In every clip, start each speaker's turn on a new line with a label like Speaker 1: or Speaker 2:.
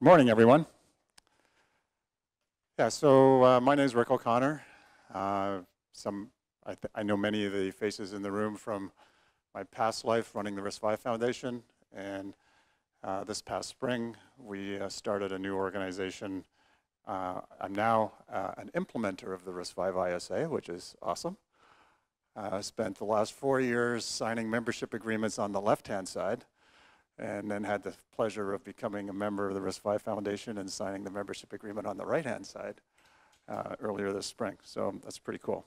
Speaker 1: Morning, everyone. Yeah, so uh, my name is Rick O'Connor. Uh, some, I, I, know many of the faces in the room from my past life running the RISC-V Foundation. And uh, this past spring, we uh, started a new organization. Uh, I'm now uh, an implementer of the RISC-V ISA, which is awesome. I spent the last four years signing membership agreements on the left-hand side and then had the pleasure of becoming a member of the RISC-V Foundation and signing the membership agreement on the right-hand side uh, earlier this spring. So that's pretty cool.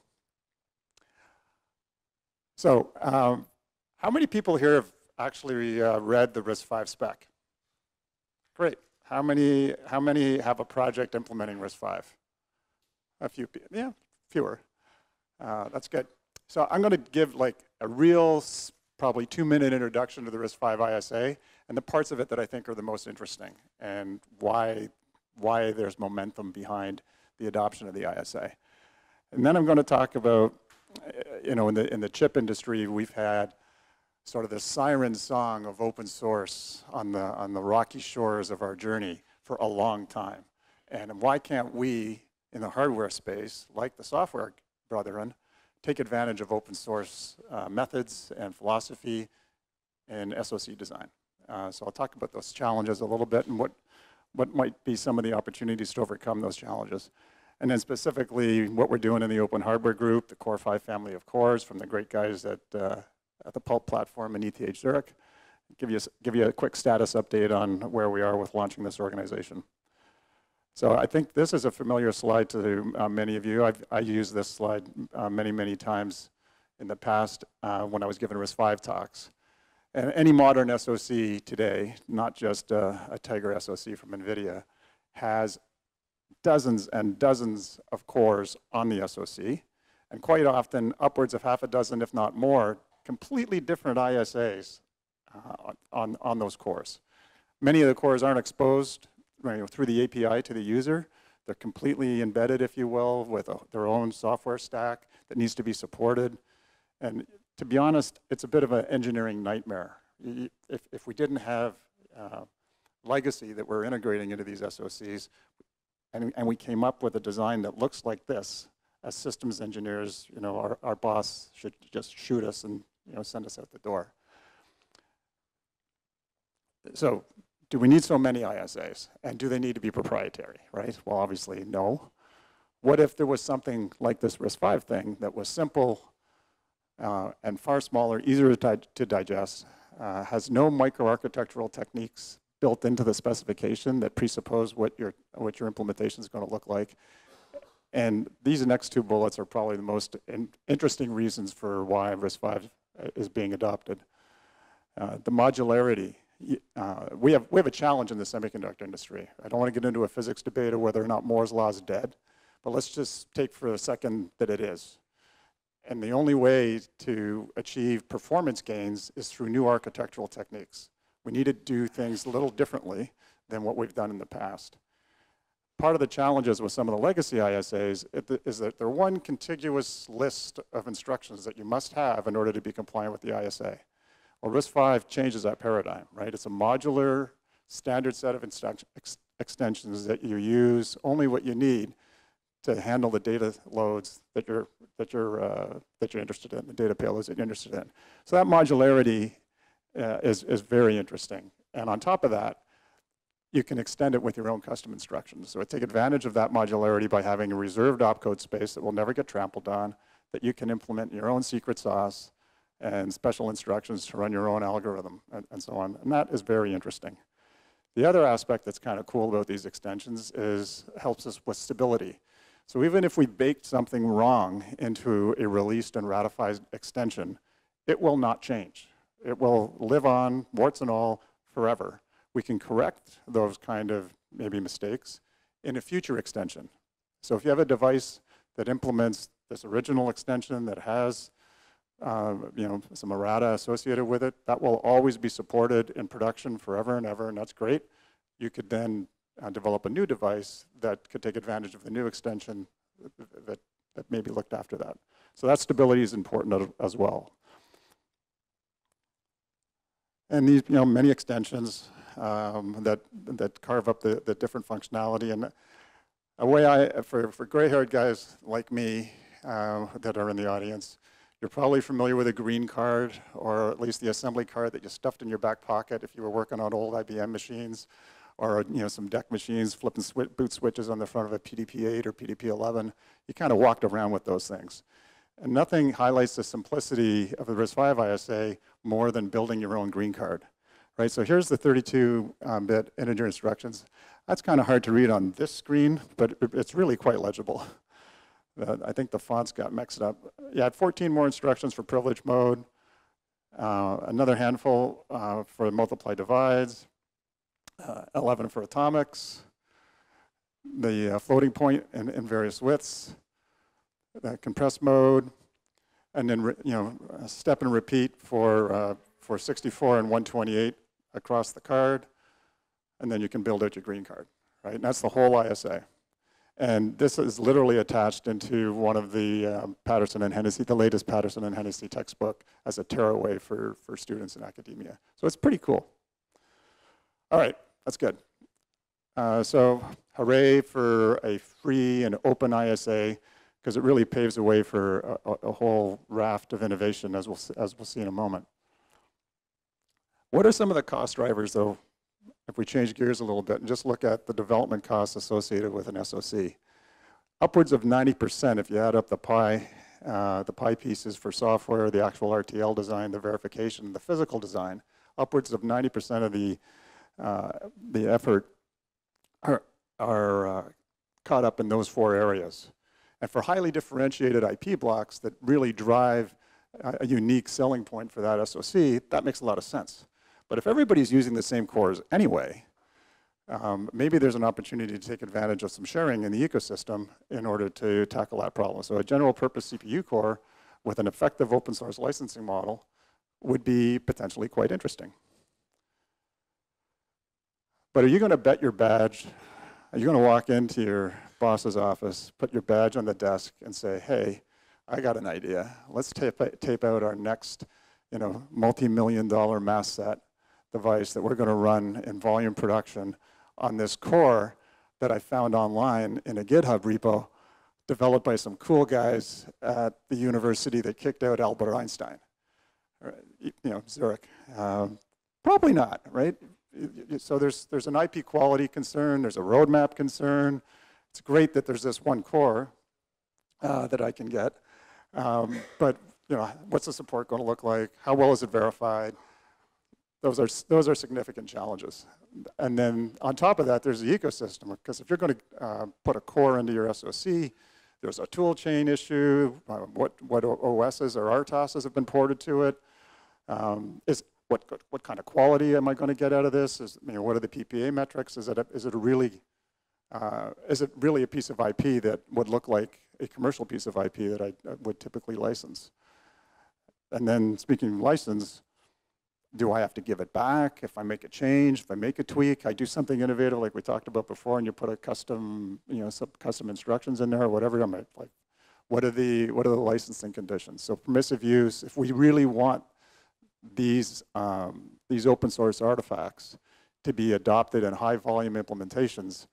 Speaker 1: So um, how many people here have actually uh, read the RISC-V spec? Great. How many, how many have a project implementing RISC-V? A few, yeah, fewer. Uh, that's good. So I'm going to give like a real probably two minute introduction to the RISC-V ISA and the parts of it that I think are the most interesting and why, why there's momentum behind the adoption of the ISA. And then I'm going to talk about, you know, in the, in the chip industry, we've had sort of the siren song of open source on the, on the rocky shores of our journey for a long time. And why can't we, in the hardware space, like the software brethren, take advantage of open source uh, methods and philosophy in SOC design. Uh, so I'll talk about those challenges a little bit and what, what might be some of the opportunities to overcome those challenges. And then specifically what we're doing in the open hardware group, the CORE-V family of cores from the great guys at, uh, at the Pulp platform in ETH Zurich. Give you, give you a quick status update on where we are with launching this organization. So I think this is a familiar slide to uh, many of you. I've I used this slide uh, many, many times in the past uh, when I was giving RISC-V talks. And any modern SoC today, not just a Tegra SoC from NVIDIA, has dozens and dozens of cores on the SoC, and quite often upwards of half a dozen, if not more, completely different ISAs uh, on, on those cores. Many of the cores aren't exposed you know, through the API to the user. They're completely embedded, if you will, with a, their own software stack that needs to be supported. And to be honest, it's a bit of an engineering nightmare. If, if we didn't have uh, legacy that we're integrating into these SOCs, and, and we came up with a design that looks like this, as systems engineers, you know, our, our boss should just shoot us and you know, send us out the door. So do we need so many ISAs? And do they need to be proprietary, right? Well, obviously, no. What if there was something like this RISC-V thing that was simple uh, and far smaller, easier to, to digest, uh, has no microarchitectural techniques built into the specification that presuppose what your, what your implementation is going to look like. And these next two bullets are probably the most in interesting reasons for why RISC-V is being adopted. Uh, the modularity uh, we, have, we have a challenge in the semiconductor industry. I don't want to get into a physics debate of whether or not Moore's law is dead, but let's just take for a second that it is. And the only way to achieve performance gains is through new architectural techniques. We need to do things a little differently than what we've done in the past. Part of the challenges with some of the legacy ISAs is that they're one contiguous list of instructions that you must have in order to be compliant with the ISA. Well, RISC-V changes that paradigm, right? It's a modular standard set of ex extensions that you use only what you need to handle the data loads that you're that you're uh, that you're interested in, the data payloads that you're interested in. So that modularity uh, is is very interesting. And on top of that, you can extend it with your own custom instructions. So I take advantage of that modularity by having a reserved opcode space that will never get trampled on, that you can implement your own secret sauce, and special instructions to run your own algorithm and, and, so on. And that is very interesting. The other aspect that's kind of cool about these extensions is helps us with stability. So even if we baked something wrong into a released and ratified extension, it will not change. It will live on, warts and all, forever. We can correct those kind of maybe mistakes in a future extension. So if you have a device that implements this original extension that has uh, you know, some errata associated with it. That will always be supported in production forever and ever, and that's great. You could then uh, develop a new device that could take advantage of the new extension that, that maybe looked after that. So that stability is important as well. And these, you know, many extensions, um, that, that carve up the, the different functionality. And a way I, for, for gray-haired guys like me uh, that are in the audience, you're probably familiar with a green card, or at least the assembly card that you stuffed in your back pocket if you were working on old IBM machines, or you know some DEC machines, flipping boot switches on the front of a PDP-8 or PDP-11. You kind of walked around with those things. And nothing highlights the simplicity of the RISC-V ISA more than building your own green card. Right, so here's the 32-bit um, integer instructions. That's kind of hard to read on this screen, but it's really quite legible. I think the fonts got mixed up. You had 14 more instructions for privilege mode, uh, another handful uh, for multiply divides, uh, 11 for atomics, the uh, floating point in, in various widths, the compressed mode, and then you know step and repeat for uh, for 64 and 128 across the card, and then you can build out your green card, right? And that's the whole ISA. And this is literally attached into one of the um, Patterson and Hennessy, the latest Patterson and Hennessy textbook as a tearaway for, for students in academia. So it's pretty cool. All right, that's good. Uh, so hooray for a free and open ISA, because it really paves the way for a, a, whole raft of innovation, as we'll, as we'll see in a moment. What are some of the cost drivers, though, if we change gears a little bit and just look at the development costs associated with an SOC, upwards of 90% if you add up the pie, uh, the pie pieces for software, the actual RTL design, the verification, the physical design, upwards of 90% of the, uh, the effort are, are uh, caught up in those four areas. And for highly differentiated IP blocks that really drive a unique selling point for that SOC, that makes a lot of sense. But if everybody's using the same cores anyway, um, maybe there's an opportunity to take advantage of some sharing in the ecosystem in order to tackle that problem. So a general purpose CPU core with an effective open source licensing model would be potentially quite interesting. But are you going to bet your badge? Are you going to walk into your boss's office, put your badge on the desk, and say, hey, I got an idea. Let's tape, tape out our next you know, multi-million dollar mask set device that we're going to run in volume production on this core that I found online in a GitHub repo developed by some cool guys at the university that kicked out Albert Einstein, you know, Zurich. Um, probably not, right? So there's, there's an IP quality concern, there's a roadmap concern. It's great that there's this one core uh, that I can get. Um, but you know, what's the support going to look like? How well is it verified? Those are, those are significant challenges. And then on top of that, there's the ecosystem, because if you're going to uh, put a core into your SOC, there's a tool chain issue, uh, what, what OSs or RTOSs have been ported to it. Um, is, what, what kind of quality am I going to get out of this? Is, you know, what are the PPA metrics? Is it, a, is it really, uh, is it really a piece of IP that would look like a commercial piece of IP that I, I would typically license? And then speaking of license, do I have to give it back if I make a change, if I make a tweak, I do something innovative like we talked about before and you put a custom, you know, some custom instructions in there or whatever, I'm like, what are the, what are the licensing conditions? So permissive use, if we really want these, um, these open source artifacts to be adopted in high volume implementations,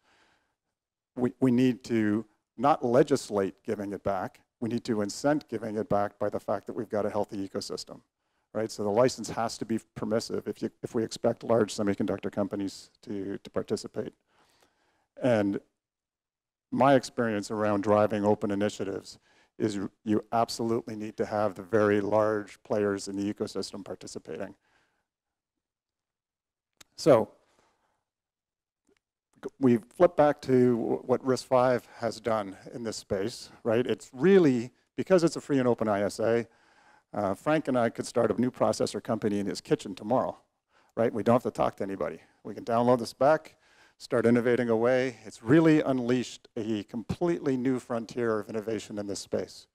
Speaker 1: we, we need to not legislate giving it back, we need to incent giving it back by the fact that we've got a healthy ecosystem right? So the license has to be permissive if, you, if we expect large semiconductor companies to, to participate. And my experience around driving open initiatives is you absolutely need to have the very large players in the ecosystem participating. So we flip back to what RISC-V has done in this space, right? It's really, because it's a free and open ISA, uh, Frank and I could start a new processor company in his kitchen tomorrow, right? We don't have to talk to anybody. We can download the spec, start innovating away. It's really unleashed a completely new frontier of innovation in this space,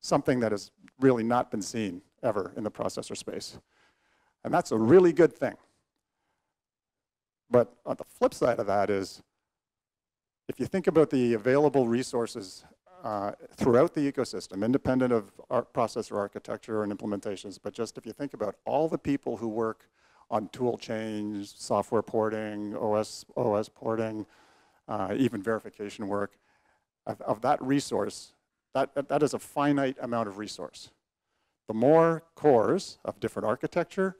Speaker 1: something that has really not been seen ever in the processor space. And that's a really good thing. But on the flip side of that is, if you think about the available resources uh, throughout the ecosystem, independent of processor architecture and implementations, but just if you think about all the people who work on tool chains, software porting, OS, OS porting, uh, even verification work. Of, of that resource, that, that, that is a finite amount of resource. The more cores of different architecture,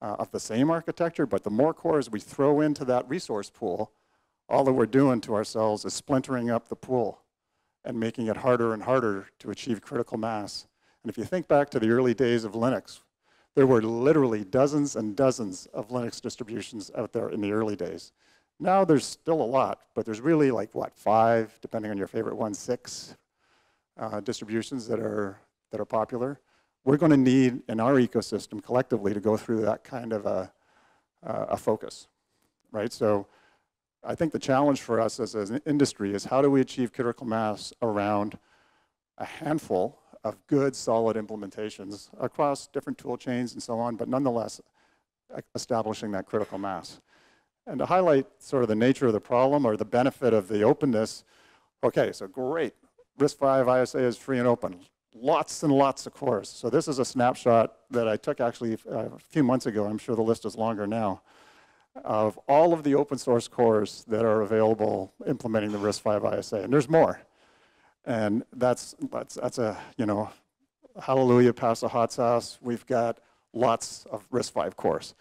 Speaker 1: uh, of the same architecture, but the more cores we throw into that resource pool, all that we're doing to ourselves is splintering up the pool and making it harder and harder to achieve critical mass. And if you think back to the early days of Linux, there were literally dozens and dozens of Linux distributions out there in the early days. Now there's still a lot, but there's really like, what, five, depending on your favorite one, six uh, distributions that are, that are popular. We're going to need in our ecosystem collectively to go through that kind of a, uh, a focus, right? So I think the challenge for us as, as an industry is how do we achieve critical mass around a handful of good, solid implementations across different tool chains and so on, but nonetheless establishing that critical mass. And to highlight sort of the nature of the problem or the benefit of the openness, okay, so great. RISC-V ISA is free and open. Lots and lots of cores. So this is a snapshot that I took actually uh, a few months ago. I'm sure the list is longer now of all of the open source cores that are available implementing the RISC-V ISA, and there's more. And that's, that's, that's a, you know, hallelujah, pass the hot sauce. We've got lots of RISC-V cores.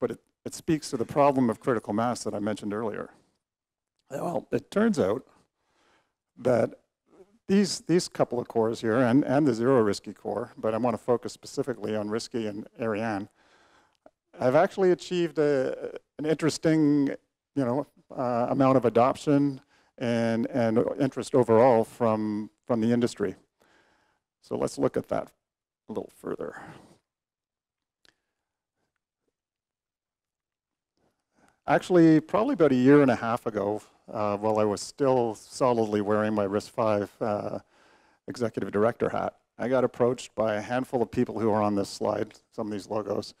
Speaker 1: But it, it speaks to the problem of critical mass that I mentioned earlier. Well, it turns out that these, these couple of cores here, and, and the zero riscy core, but I want to focus specifically on RI5CY and Ariane, I've actually achieved a, an interesting, you know, uh, amount of adoption and, and interest overall from, from the industry. So let's look at that a little further. Actually, probably about a year and a half ago, uh, while I was still solidly wearing my RISC-V uh, executive director hat, I got approached by a handful of people who are on this slide, some of these logos,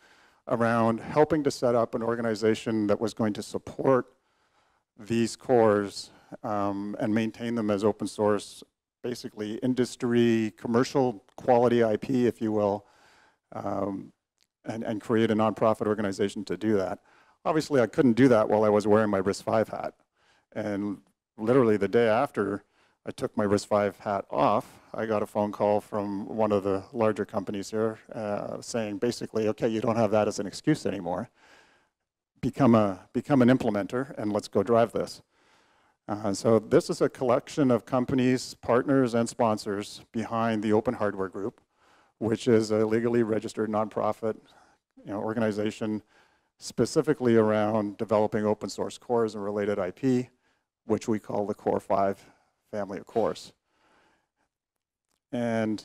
Speaker 1: around helping to set up an organization that was going to support these cores um, and maintain them as open source, basically industry, commercial quality IP, if you will, um, and, and create a nonprofit organization to do that. Obviously, I couldn't do that while I was wearing my RISC-V hat. And literally the day after I took my RISC-V hat off, I got a phone call from one of the larger companies here uh, saying basically, okay, you don't have that as an excuse anymore. Become, a, become an implementer and let's go drive this. Uh, so this is a collection of companies, partners, and sponsors behind the Open Hardware Group, which is a legally registered nonprofit you know, organization specifically around developing open source cores and related IP, which we call the CORE-V family of cores. And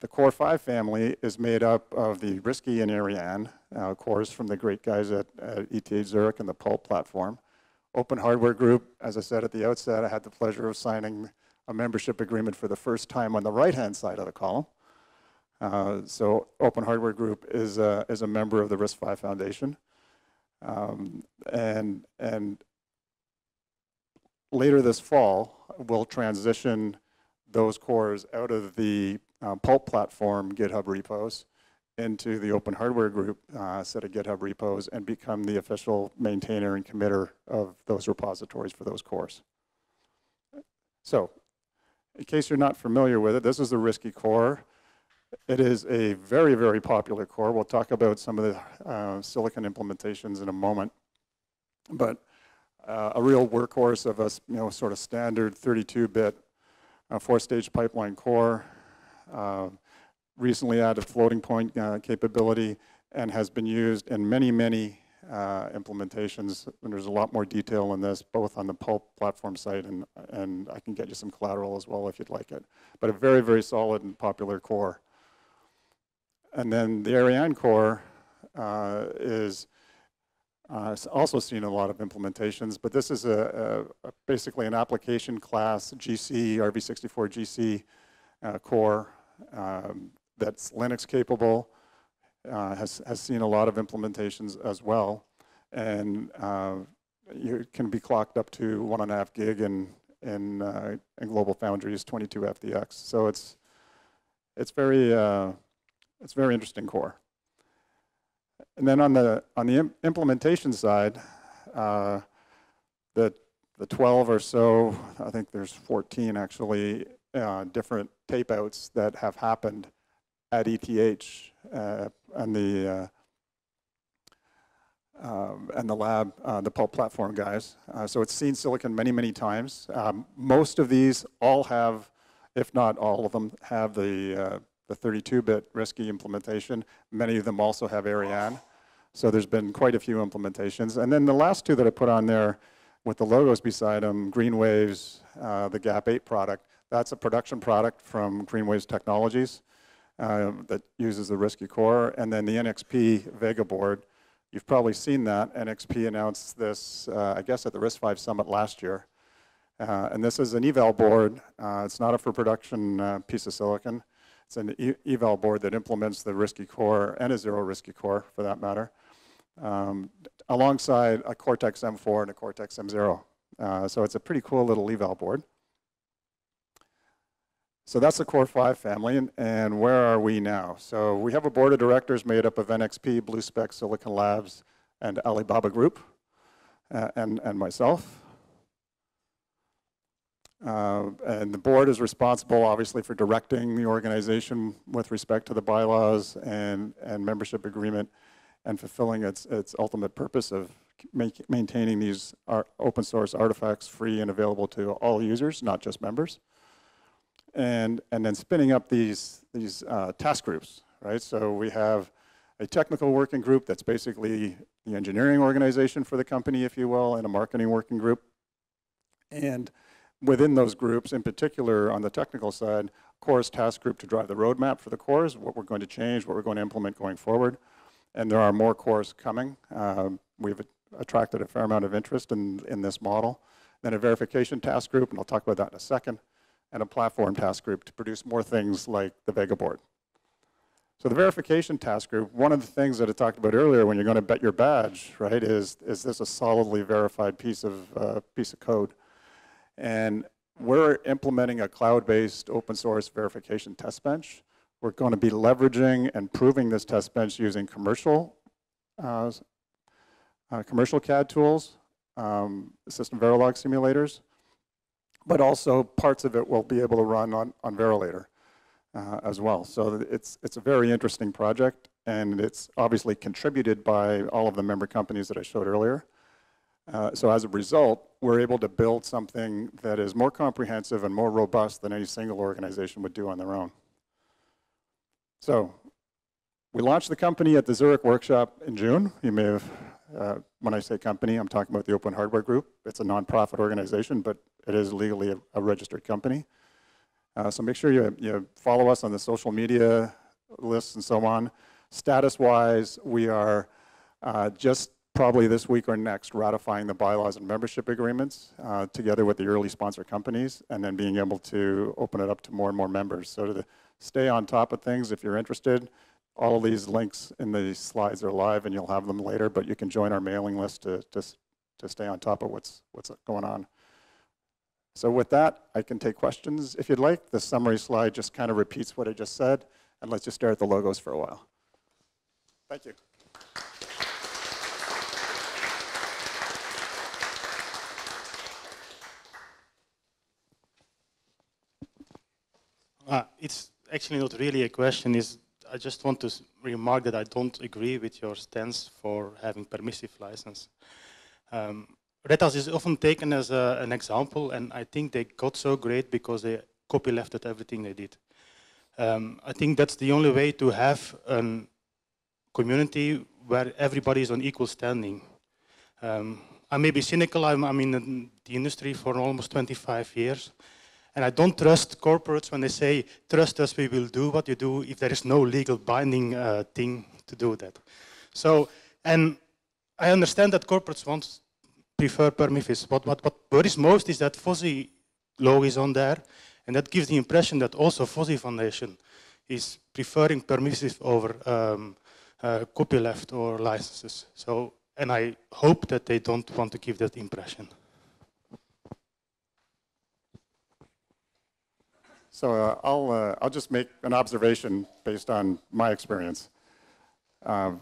Speaker 1: the CORE-V family is made up of the RI5CY and Ariane uh, cores from the great guys at, at ETH Zurich and the Pulp platform. Open Hardware Group, as I said at the outset, I had the pleasure of signing a membership agreement for the first time on the right-hand side of the column. Uh, so Open Hardware Group is a, is a member of the RISC-V Foundation. Um, and, and later this fall, we'll transition those cores out of the uh, Pulp platform GitHub repos into the Open Hardware Group uh, set of GitHub repos and become the official maintainer and committer of those repositories for those cores. So, in case you're not familiar with it, this is the RI5CY core. It is a very, very popular core. We'll talk about some of the uh, silicon implementations in a moment. But uh, a real workhorse of a you know, sort of standard 32-bit uh, four-stage pipeline core, uh, recently added floating point uh, capability, and has been used in many, many uh, implementations. And there's a lot more detail in this, both on the Pulp platform site, and, and I can get you some collateral as well if you'd like it. But a very, very solid and popular core. And then the Ariane core uh, is uh, also seen a lot of implementations, but this is a, a, a basically an application class GC, RV64 GC uh, core um, that's Linux capable, uh, has, has seen a lot of implementations as well. And uh, you can be clocked up to one and a half gig in, in, uh, in Global Foundries 22 FDX. So it's, it's very, uh, it's very interesting core. And then on the, on the im- implementation side, uh, the, the 12 or so, I think there's 14 actually, uh, different tape outs that have happened at ETH uh, and the, uh, um, and the lab, uh, the Pulp Platform guys. Uh, so it's seen silicon many, many times. Um, most of these all have, if not all of them, have the, uh, the 32-bit RI5CY implementation. Many of them also have Ariane. So there's been quite a few implementations. And then the last two that I put on there with the logos beside them, GreenWaves, uh, the GAP 8 product, that's a production product from GreenWaves Technologies uh, that uses the RI5CY Core. And then the NXP Vega board, you've probably seen that. NXP announced this, uh, I guess, at the RISC-V Summit last year. Uh, and this is an eval board. Uh, it's not a for production uh, piece of silicon. It's an eval board that implements the RI5CY Core and a zero riscy Core, for that matter um, alongside a Cortex M4 and a Cortex M0. Uh, so it's a pretty cool little eval board. So that's the CORE-V family, and, and, where are we now? So we have a board of directors made up of NXP, BlueSpec, Silicon Labs, and Alibaba Group, uh, and, and myself. Uh, and the board is responsible, obviously, for directing the organization with respect to the bylaws and, and membership agreement and fulfilling its, its ultimate purpose of make, maintaining these open source artifacts free and available to all users, not just members. And, and then spinning up these, these uh, task groups, right? So we have a technical working group that's basically the engineering organization for the company, if you will, and a marketing working group. And within those groups, in particular on the technical side, cores task group to drive the roadmap for the cores, what we're going to change, what we're going to implement going forward and there are more cores coming. Um, we've attracted a fair amount of interest in, in this model. Then a verification task group, and I'll talk about that in a second, and a platform task group to produce more things like the Vega board. So the verification task group, one of the things that I talked about earlier when you're going to bet your badge, right, is, is this a solidly verified piece of, uh, piece of code? And we're implementing a cloud-based open source verification test bench we're going to be leveraging and proving this test bench using commercial, uh, uh, commercial CAD tools, um, system Verilog simulators, but also parts of it will be able to run on, on Verilator uh, as well. So it's, it's a very interesting project, and it's obviously contributed by all of the member companies that I showed earlier. Uh, so as a result, we're able to build something that is more comprehensive and more robust than any single organization would do on their own. So we launched the company at the Zurich workshop in June. You may have, uh, when I say company, I'm talking about the Open Hardware Group. It's a nonprofit organization, but it is legally a, a registered company. Uh, so make sure you, you follow us on the social media lists and so on. Status-wise, we are uh, just probably this week or next ratifying the bylaws and membership agreements uh, together with the early sponsor companies and then being able to open it up to more and more members. So to stay on top of things if you're interested. All of these links in the slides are live and you'll have them later, but you can join our mailing list to, to, to stay on top of what's, what's going on. So with that, I can take questions if you'd like. The summary slide just kind of repeats what I just said, and let's just stare at the logos for a while. Thank you.
Speaker 2: Uh, it's actually not really a question. Is I just want to remark that I don't agree with your stance for having permissive license. Um, Red is often taken as a, an example, and I think they got so great because they copylefted everything they did. Um, I think that's the only way to have a community where everybody is on equal standing. Um, I may be cynical, I'm, I'm in the industry for almost 25 years, and I don't trust corporates when they say, trust us, we will do what you do if there is no legal binding uh, thing to do that. So, and I understand that corporates want prefer permissive. What, what, what worries most is that FOSSi law is on there, and that gives the impression that also FOSSi Foundation is preferring permissive over um, uh, copyleft or licenses. So, and I hope that they don't want to give that impression.
Speaker 1: So uh, I'll, uh, I'll just make an observation based on my experience. Uh,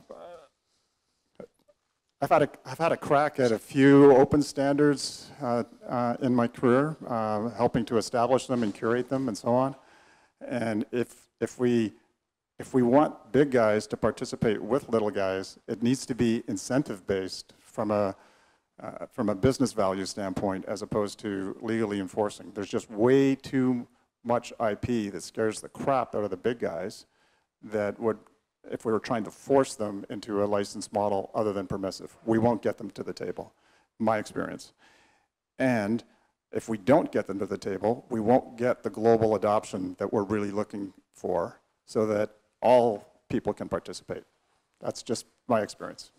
Speaker 1: I've had a, I've had a crack at a few open standards uh, uh, in my career, uh, helping to establish them and curate them and so on. And if, if, we, if we want big guys to participate with little guys, it needs to be incentive-based from a, from a business value standpoint as opposed to legally enforcing. There's just way too much IP that scares the crap out of the big guys that would if we were trying to force them into a license model other than permissive. We won't get them to the table, my experience. And if we don't get them to the table, we won't get the global adoption that we're really looking for so that all people can participate. That's just my experience.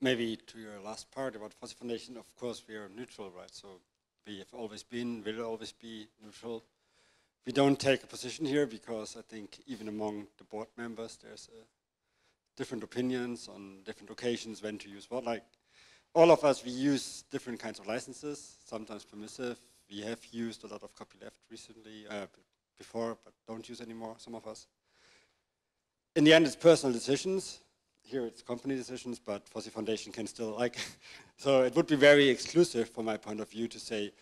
Speaker 3: Maybe to your last part about FOSSi Foundation, of course we are neutral, right? So we have always been, will always be neutral we don't take a position here because I think even among the board members there's uh, different opinions on different occasions when to use what. Like all of us, we use different kinds of licenses, sometimes permissive. We have used a lot of copyleft recently, uh, before, but don't use anymore, some of us. In the end, it's personal decisions. Here it's company decisions, but FOSSi Foundation can still like. so it would be very exclusive from my point of view to say,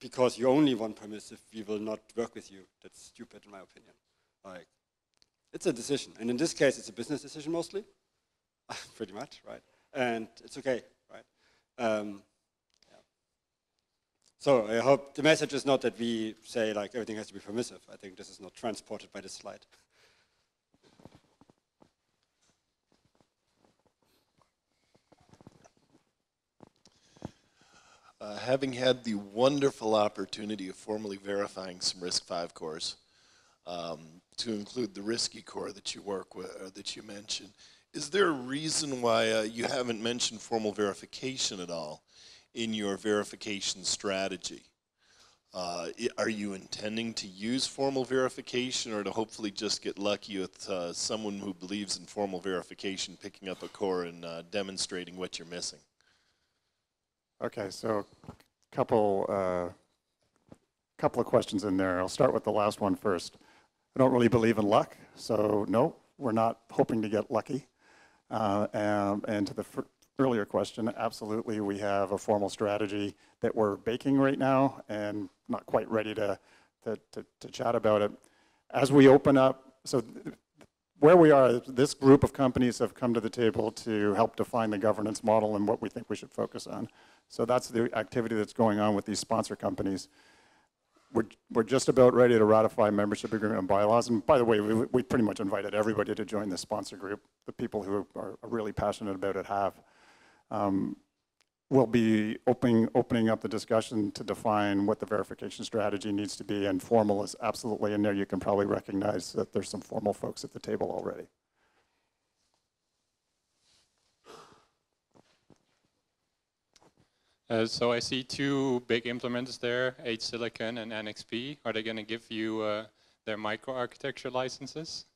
Speaker 3: because you only want permissive, we will not work with you. That's stupid in my opinion. Like, it's a decision. And in this case, it's a business decision mostly, pretty much, right? And it's okay, right? Um. So I hope the message is not that we say like everything has to be permissive. I think this is not transported by this slide.
Speaker 4: Uh, having had the wonderful opportunity of formally verifying some RISC-V cores, um, to include the RI5CY core that you work with, or that you mentioned, is there a reason why uh, you haven't mentioned formal verification at all in your verification strategy? Uh, are you intending to use formal verification or to hopefully just get lucky with uh, someone who believes in formal verification picking up a core and uh, demonstrating what you're missing?
Speaker 1: Okay, so a couple, uh, couple of questions in there. I'll start with the last one first. I don't really believe in luck, so no, we're not hoping to get lucky. Uh, and, and, to the earlier question, absolutely, we have a formal strategy that we're baking right now and not quite ready to, to, to, to chat about it. As we open up, so where we are, this group of companies have come to the table to help define the governance model and what we think we should focus on. So that's the activity that's going on with these sponsor companies. We're, we're just about ready to ratify membership agreement and bylaws. And by the way, we, we pretty much invited everybody to join the sponsor group. The people who are really passionate about it have. Um, we'll be opening, opening up the discussion to define what the verification strategy needs to be, and formal is absolutely in there. You can probably recognize that there's some formal folks at the table already.
Speaker 5: Uh, so I see two big implementers there, HiSilicon and NXP. Are they going to give you uh, their microarchitecture licenses?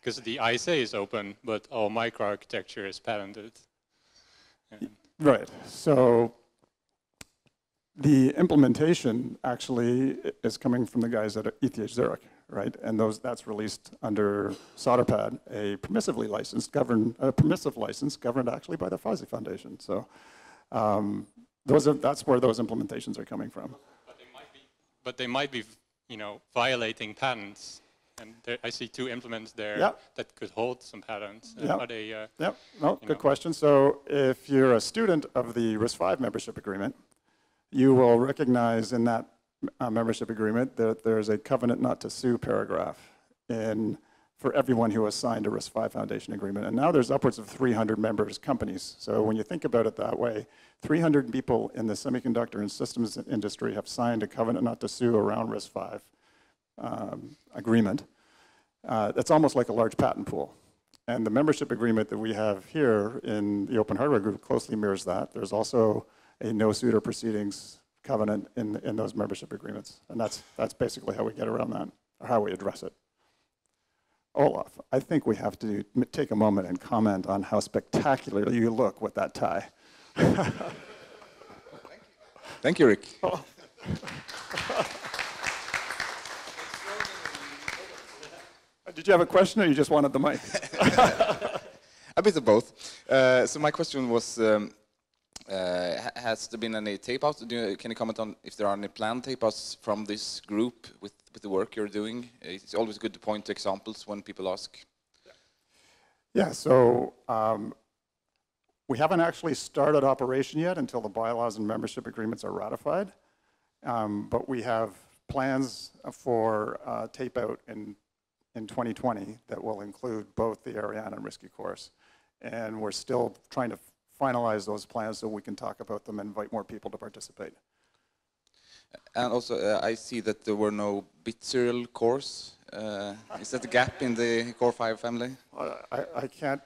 Speaker 5: Because the ISA is open, but all microarchitecture is patented.
Speaker 1: And right. So the implementation actually is coming from the guys at ETH Zurich, right? And those that's released under Solderpad, a permissively licensed, governed, a permissive license governed actually by the FOSSi Foundation. So um, those are, that's where those implementations are coming from.
Speaker 5: But they might be, but they might be you know, violating patents. And there, I see two implements there yep. that could hold some patents.
Speaker 1: Yep. Are they, uh, yep. No, good know. question. So if you're a student of the RISC-V membership agreement, you will recognize in that uh, membership agreement that there's a covenant not to sue paragraph in for everyone who has signed a RISC-V Foundation agreement. And now there's upwards of 300 members companies. So when you think about it that way, 300 people in the semiconductor and systems industry have signed a covenant not to sue around RISC-V um, agreement. Uh, that's almost like a large patent pool. And the membership agreement that we have here in the Open Hardware Group closely mirrors that. There's also a no suit or proceedings covenant in, in those membership agreements. And that's, that's basically how we get around that, or how we address it. Olaf, I think we have to take a moment and comment on how spectacular you look with that tie.
Speaker 6: Thank you. Thank you, Rick. Oh.
Speaker 1: Did you have a question or you just wanted the mic?
Speaker 6: a bit of both. Uh, so my question was, um, uh, has there been any tape outs? You, can you comment on if there are any planned tape outs from this group with, with the work you're doing? It's always good to point to examples when people ask.
Speaker 1: Yeah, so um, we haven't actually started operation yet until the bylaws and membership agreements are ratified. Um, But we have plans for uh, tape out in, in 2020 that will include both the Ariane and RI5CY Course. And we're still trying to finalize those plans so we can talk about them and invite more people to participate.
Speaker 6: And also, uh, I see that there were no bit serial cores. Uh, is that a gap in the CORE-V family?
Speaker 1: Uh, I, I can't,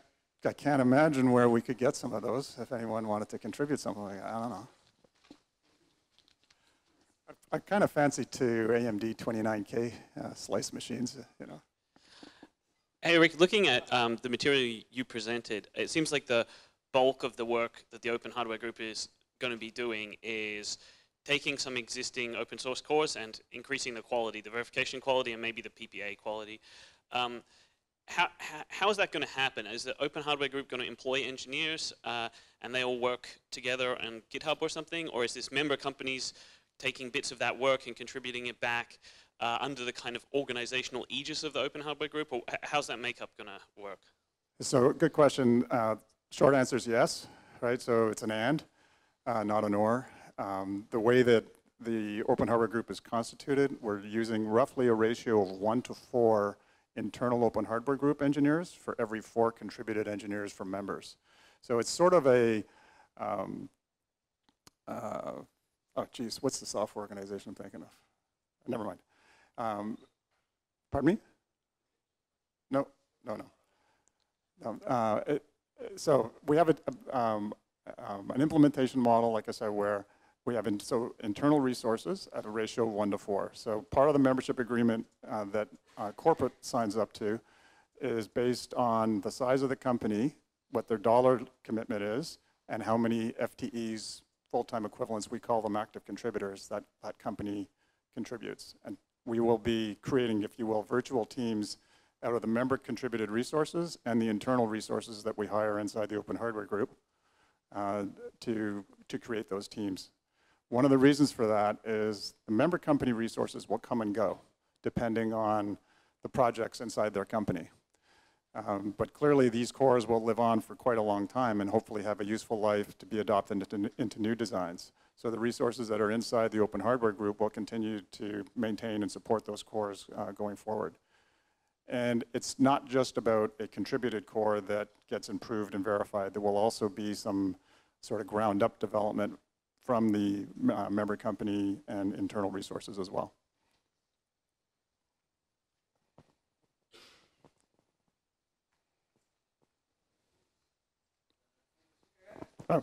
Speaker 1: I can't imagine where we could get some of those if anyone wanted to contribute something like that. I don't know. I kind of fancy two AMD 29K uh, slice machines, you know.
Speaker 7: Hey, Rick, looking at um, the material you presented, it seems like the bulk of the work that the Open Hardware Group is going to be doing is taking some existing open source cores and increasing the quality, the verification quality, and maybe the PPA quality. Um, how, how, how is that going to happen? Is the Open Hardware Group going to employ engineers uh, and they all work together on GitHub or something? Or is this member companies taking bits of that work and contributing it back uh, under the kind of organizational aegis of the Open Hardware Group? Or how's that makeup going to work?
Speaker 1: So good question. Uh, short answer is yes, right? So it's an and, uh, not an or. Um, the way that the Open Hardware Group is constituted, we're using roughly a ratio of one to four internal Open Hardware Group engineers for every four contributed engineers from members. So it's sort of a, um, uh, oh geez, what's the software organization I'm thinking of? Never mind. Um, pardon me? No, no, no. Um, uh, it- So we have a, um, um, an implementation model, like I said, where we have in- so internal resources at a ratio of one to four. So part of the membership agreement uh, that uh, corporate signs up to is based on the size of the company, what their dollar commitment is, and how many FTEs, full-time equivalents, we call them active contributors, that that company contributes. And we will be creating, if you will, virtual teams out of the member contributed resources and the internal resources that we hire inside the Open Hardware Group uh, to, to create those teams. One of the reasons for that is the member company resources will come and go depending on the projects inside their company. Um, But clearly, these cores will live on for quite a long time and hopefully have a useful life to be adopted into, into new designs. So the resources that are inside the Open Hardware Group will continue to maintain and support those cores uh, going forward. And it's not just about a contributed core that gets improved and verified. There will also be some sort of ground-up development from the uh, member company and internal resources as well. Oh,